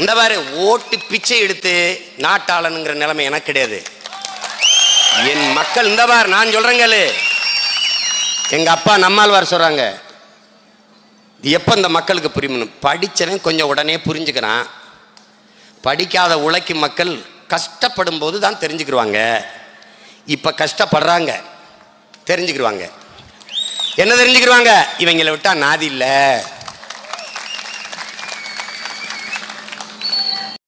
இந்த பாரு ஓட்டு பிச்சை எடுத்து நாட்டாளனுங்கிற நிலைமை எனக்கு கிடையாது. என் மக்கள் இந்த பார் நான் சொல்கிறேங்களே எங்கள் அப்பா நம்மாழ்வார் சொல்கிறாங்க இது எப்போ இந்த மக்களுக்கு புரியணும் படித்தவன் கொஞ்சம் உடனே புரிஞ்சுக்கிறான். படிக்காத உழைக்கும் மக்கள் கஷ்டப்படும் போது தான் தெரிஞ்சுக்கிருவாங்க. இப்போ கஷ்டப்படுறாங்க தெரிஞ்சுக்கிடுவாங்க என்ன தெரிஞ்சுக்கிருவாங்க? இவங்களை விட்டால் நாதி இல்லை.